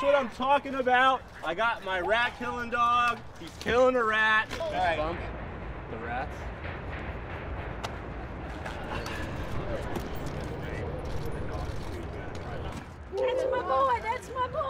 That's what I'm talking about. I got my rat killing dog. He's killing a rat. All right. Bump the rats. That's my boy. That's my boy.